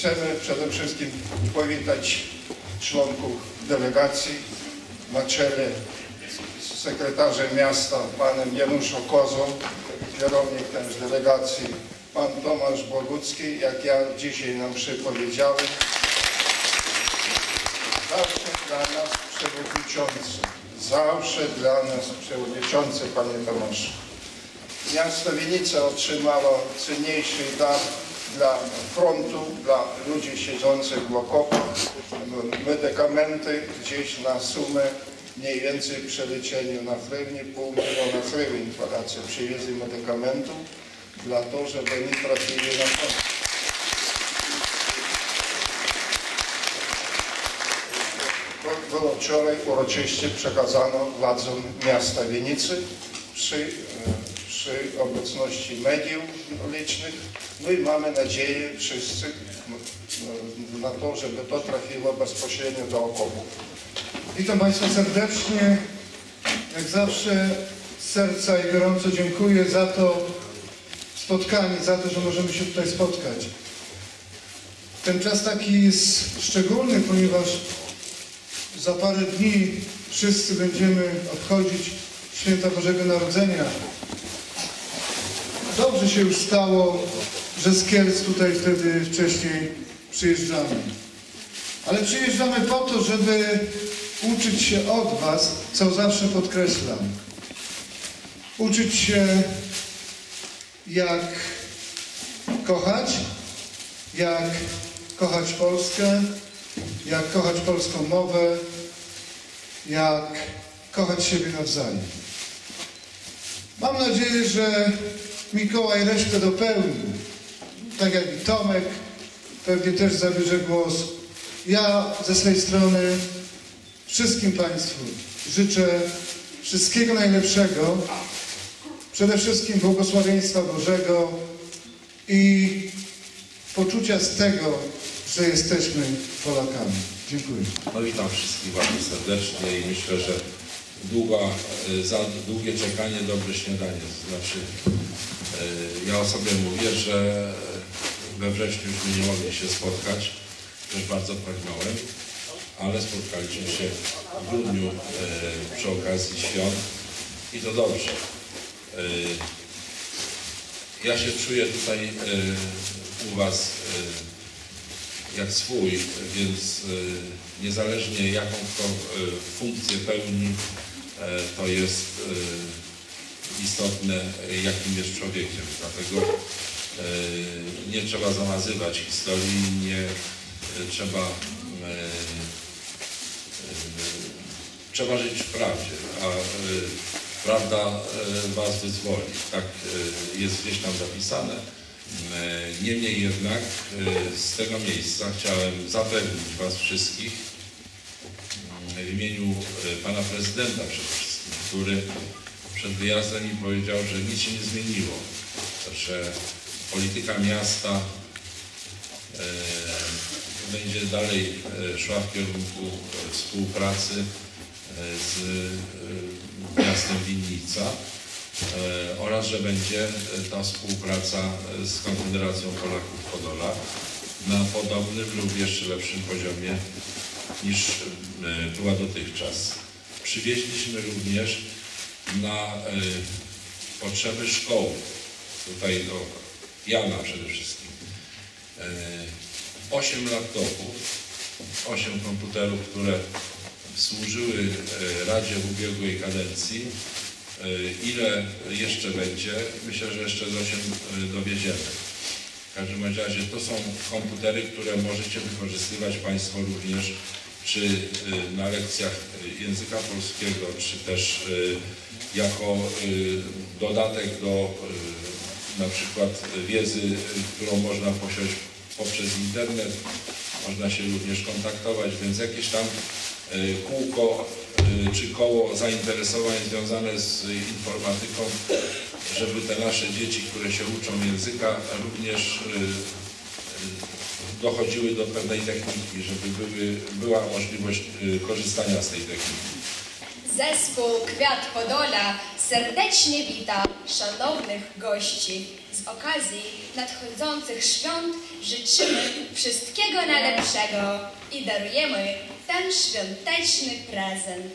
Chcemy przede wszystkim powitać członków delegacji na czele sekretarzem miasta panem Januszem Kozą, kierownik też delegacji pan Tomasz Bogucki, jak ja dzisiaj nam przypowiedziałem. Zawsze dla nas przewodniczący, zawsze dla nas przewodniczący panie Tomaszu. Miasto Winica otrzymało cenniejszy dar dla frontu, dla ludzi siedzących w okopach, medykamenty gdzieś na sumę mniej więcej w przeliczeniu na hrywnię, pół miliona hrywni Polacy przywieźli medykamentów dla to, żeby oni trafili na front. Było wczoraj uroczyście przekazano władzom miasta Wienicy przy, e, przy obecności mediów licznych. No i mamy nadzieję wszyscy na to, żeby to trafiło bezpośrednio do okopów. Witam Państwa serdecznie. Jak zawsze z serca i gorąco dziękuję za to spotkanie, za to, że możemy się tutaj spotkać. Ten czas taki jest szczególny, ponieważ za parę dni wszyscy będziemy obchodzić święta Bożego Narodzenia. Dobrze się już stało, że z Kielc tutaj wtedy wcześniej przyjeżdżamy. Ale przyjeżdżamy po to, żeby uczyć się od Was, co zawsze podkreślam. Uczyć się, jak kochać, jak kochać Polskę, jak kochać polską mowę, jak kochać siebie nawzajem. Mam nadzieję, że Mikołaj resztę dopełni. Tak jak i Tomek pewnie też zabierze głos. Ja ze swojej strony wszystkim Państwu życzę wszystkiego najlepszego, przede wszystkim błogosławieństwa Bożego i poczucia z tego, że jesteśmy Polakami. Dziękuję. No witam wszystkich bardzo serdecznie i myślę, że długa, e, za długie czekanie dobre śniadanie. To znaczy, e, ja o sobie mówię, że we wrześniu już nie mogli się spotkać, też bardzo pragnąłem, ale spotkaliśmy się w grudniu e, przy okazji świąt i to dobrze. E, Ja się czuję tutaj e, u Was e, jak swój, więc e, niezależnie jaką kto e, funkcję pełni, to jest istotne, jakim jest człowiekiem. Dlatego nie trzeba zamazywać historii, nie e, trzeba e, e, trzeba żyć w prawdzie, a e, prawda e, was wyzwoli. Tak e, jest gdzieś tam zapisane. E, Niemniej jednak e, z tego miejsca chciałem zapewnić was wszystkich mm, w imieniu e, pana prezydenta przede wszystkim, który przed wyjazdem mi powiedział, że nic się nie zmieniło, że polityka miasta e, będzie dalej e, szła w kierunku e, współpracy z miastem Winnica oraz, że będzie ta współpraca z Konfederacją Polaków Podola na podobnym lub jeszcze lepszym poziomie niż była dotychczas. Przywieźliśmy również na potrzeby szkoły, tutaj do Jana przede wszystkim, e, 8 laptopów, 8 komputerów, które służyły e, Radzie w ubiegłej kadencji. E, Ile jeszcze będzie? Myślę, że jeszcze z 8 e, dowieziemy. W każdym razie to są komputery, które możecie wykorzystywać Państwo również czy na lekcjach języka polskiego, czy też jako dodatek do na przykład wiedzy, którą można posiąść poprzez internet. Można się również kontaktować, więc jakieś tam y, kółko y, czy koło zainteresowań związane z informatyką, żeby te nasze dzieci, które się uczą języka, również y, dochodziły do pewnej techniki, żeby były, była możliwość korzystania z tej techniki. Zespół Kwiat Podola serdecznie wita szanownych gości z okazji nadchodzących świąt życzymy wszystkiego najlepszego i darujemy ten świąteczny prezent.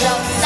jump.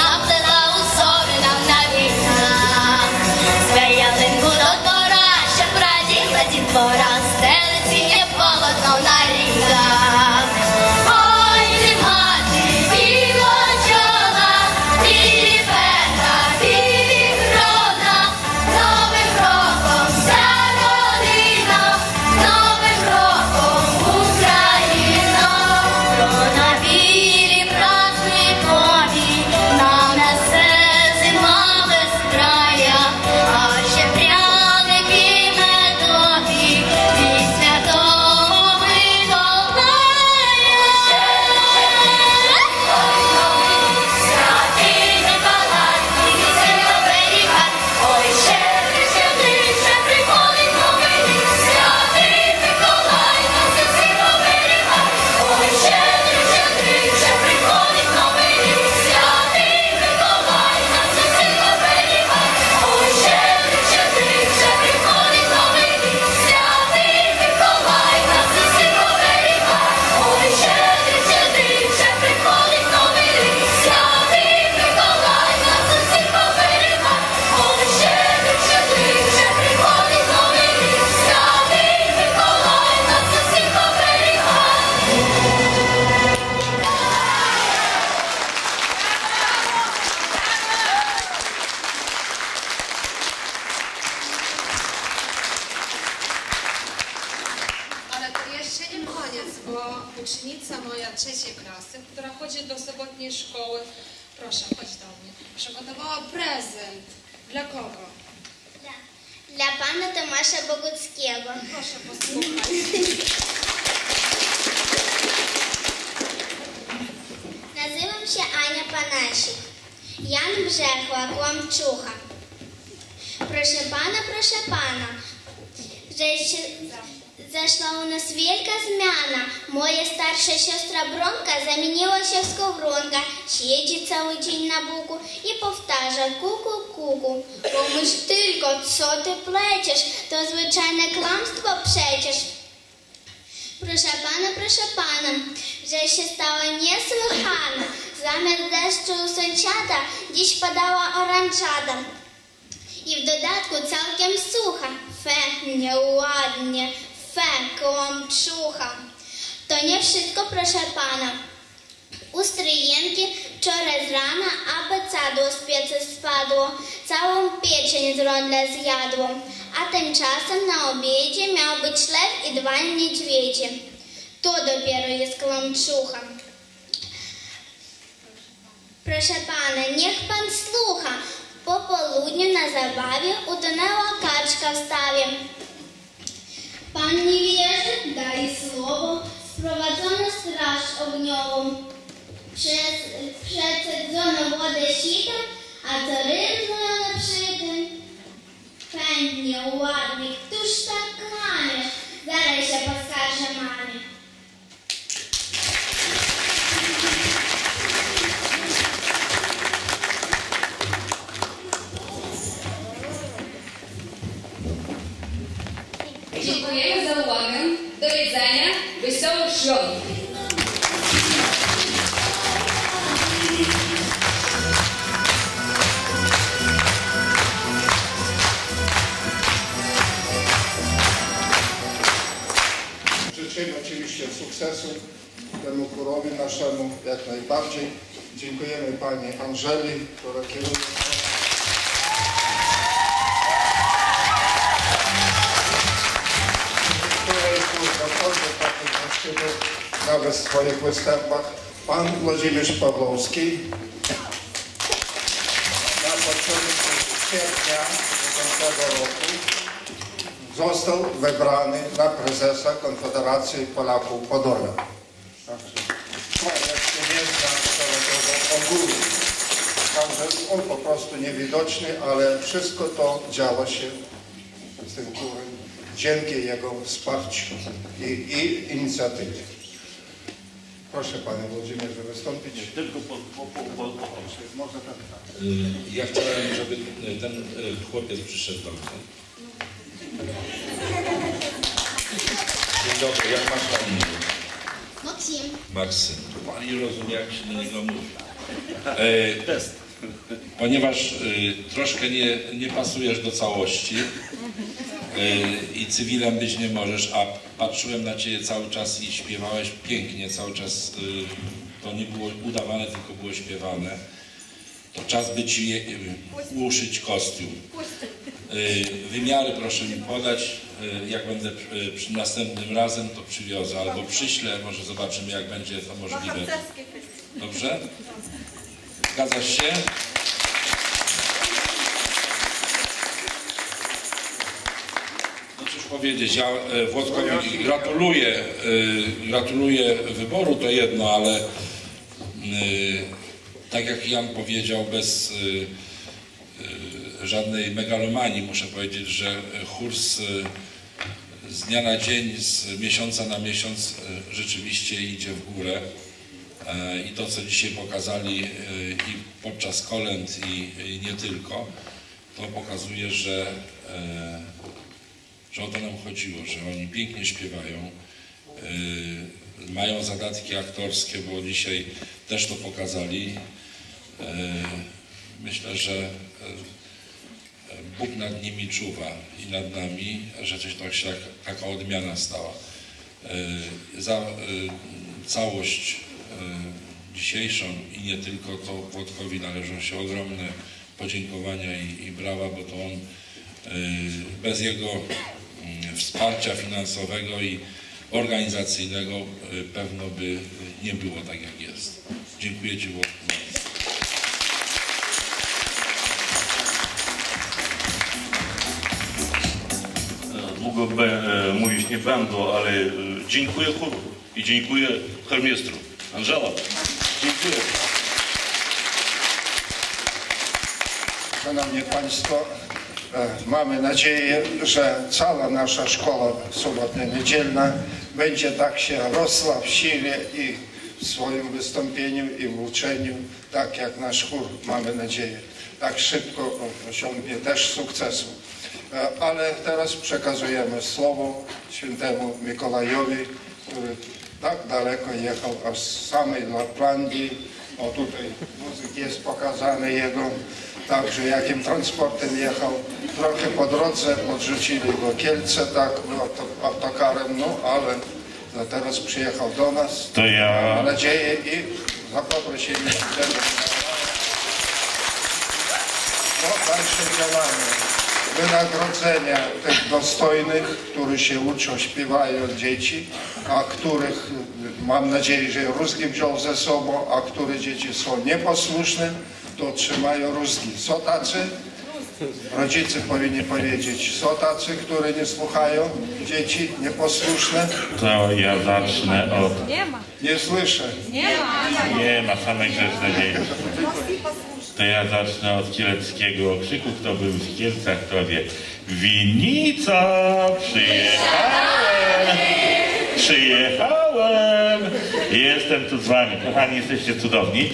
dziś padała oranczada. I w dodatku całkiem sucha, fe nieładnie, fe kołomczucha. To nie wszystko, proszę pana. Ustryjenki wczoraj z rana abecadło z piecy spadło, całą pieczeń z rondla zjadło, a tymczasem na obiedzie miał być lew i dwa niedźwiedzie. To dopiero jest kłamczucha. Proszę pana, niech pan słucha. Po południu na zabawie utonęła kaczka w stawie. Pan nie wierzy? Daj słowo. Sprowadzono straż ogniową. Przez, przecedzono wodę sitem, a co rynno przy tym. Pędnie, ładnie, któż tak kłamiesz? Zaraz się poskarżę mamie. Wesołych. Życzymy oczywiście sukcesu temu chórowi naszemu jak najbardziej. Dziękujemy Pani Angeli, która kieruje. Nawet w swoich występach. Pan Włodzimierz Pawłowski na początku kwietnia tego roku został wybrany na prezesa Konfederacji Polaków Podola. Jeszcze nie zna całego ogółu. Także on po prostu niewidoczny, ale wszystko to działo się z tym kurem dzięki jego wsparciu i, i inicjatywie. Proszę Panie Włodzimierze wystąpić. Tylko po, po, po, po, po. Może tak, tak. Y, Ja chciałem, żeby y, ten y, chłopiec przyszedł do mnie. Dzień dobry, jak masz na imię? Maksim. Maksym. Pani rozumie, jak się do niego mówi. E, Test. ponieważ y, troszkę nie, nie pasujesz do całości i cywilem być nie możesz, a patrzyłem na Ciebie cały czas i śpiewałeś pięknie, cały czas y, to nie było udawane, tylko było śpiewane, to czas by Ci uszyć kostium. Y, wymiary proszę mi podać, jak będę przy następnym razem to przywiozę, albo przyślę, może zobaczymy jak będzie to możliwe. Dobrze? Zgadzasz się? Powiedzieć, ja e, Włodkowi gratuluję, e, gratuluję wyboru, to jedno, ale e, tak jak Jan powiedział, bez żadnej megalomanii muszę powiedzieć, że chór z, dnia na dzień, z miesiąca na miesiąc rzeczywiście idzie w górę. I to, co dzisiaj pokazali i podczas kolęd, i, i nie tylko, to pokazuje, że, że o to nam chodziło, że oni pięknie śpiewają, e, mają zadatki aktorskie, bo dzisiaj też to pokazali. E, Myślę, że e, Bóg nad nimi czuwa i nad nami, że coś tak się, taka odmiana stała. Za całość dzisiejszą i nie tylko, to Włodkowi należą się ogromne podziękowania i, i brawa, bo to on bez jego wsparcia finansowego i organizacyjnego e, pewno by nie było tak jak jest. Dziękuję Ci Włodku. bardzo. Długo be, e, mówić nie będę, ale e, dziękuję chóru i dziękuję chormistrzu. Angela, dziękuję. Szanowni Państwo, mamy nadzieję, że cała nasza szkoła sobotnia-niedzielna będzie tak się rosła w sile i w swoim wystąpieniu i w uczeniu, tak jak nasz chór, mamy nadzieję, tak szybko osiągnie też sukcesu. E, Ale teraz przekazujemy słowo świętemu Mikołajowi, który tak daleko jechał, aż z samej Laplandii. O tutaj muzyk jest pokazany jego, także jakim transportem jechał. Trochę po drodze podrzucili go Kielce, tak, auto- autokarem, no ale no teraz przyjechał do nas. To ja- Mam nadzieję i za poprosimy świętego o dalsze działania, wynagrodzenia tych dostojnych, którzy się uczą, śpiewają dzieci, a których mam nadzieję, że rózgi wziął ze sobą, a które dzieci są nieposłuszne, to trzymają rózgi. Są tacy? Rodzice powinni powiedzieć, są tacy, które nie słuchają, dzieci nieposłuszne. To ja zacznę od... Nie słyszę. Nie ma samej grzeczne dzieci. To ja zacznę od kieleckiego okrzyku. Kto był w Kielcach, to wie. Winica, przyjechałem, przyjechałem. Jestem tu z wami. Kochani, jesteście cudowni.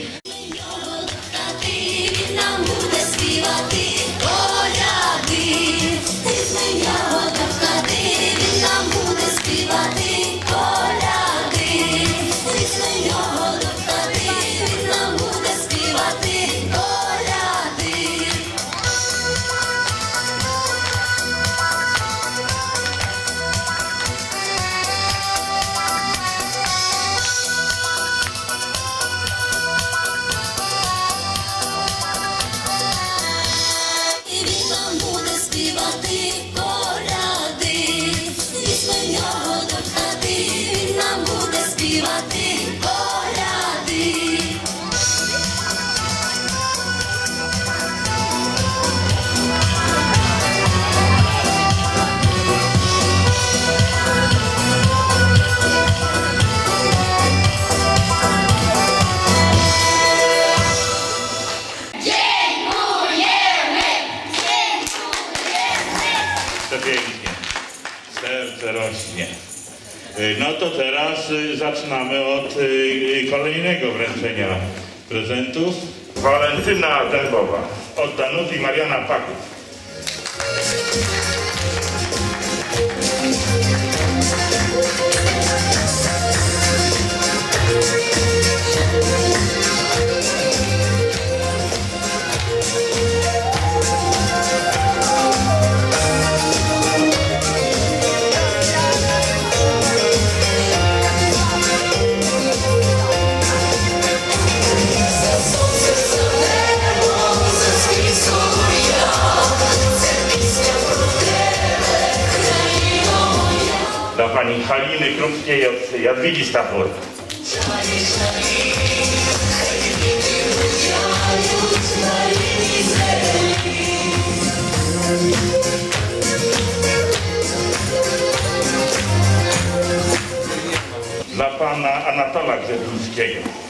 и отведись там вот. Dla pana Anatola Grzebińskiego.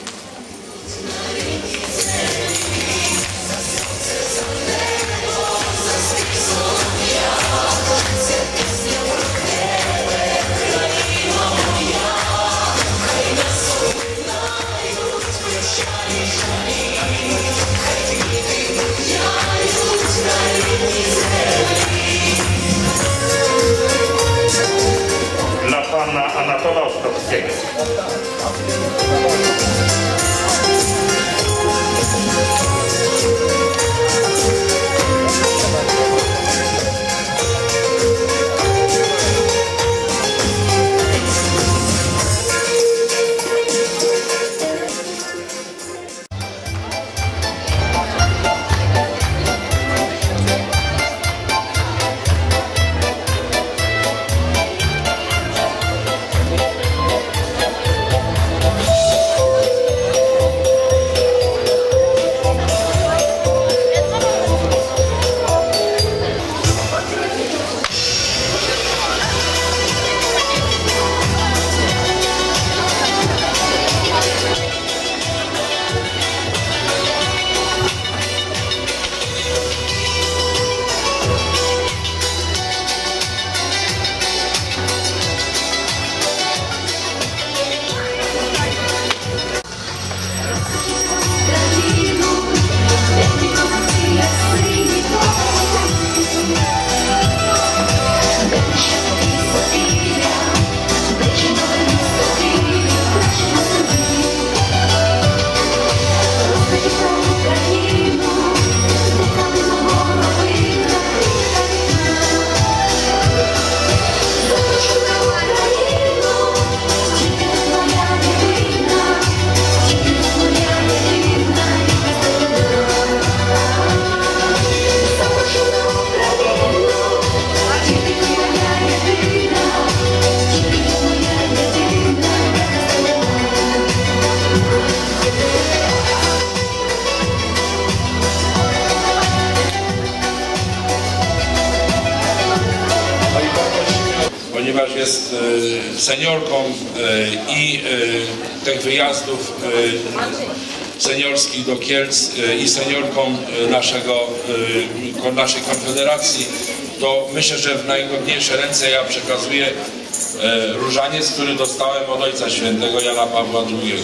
пожалуйста, всех. Thank you. Kielc y, i seniorką y, naszego, y, naszej konfederacji, to myślę, że w najgodniejsze ręce ja przekazuję różaniec, który dostałem od Ojca Świętego Jana Pawła II.